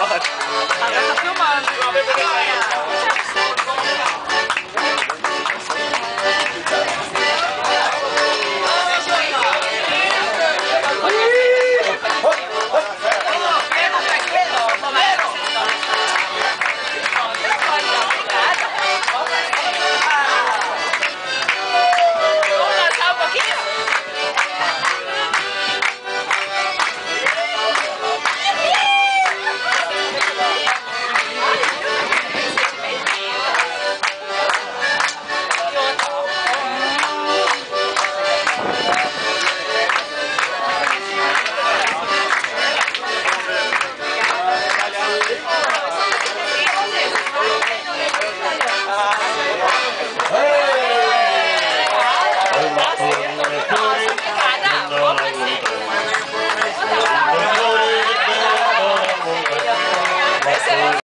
Agora a filmando.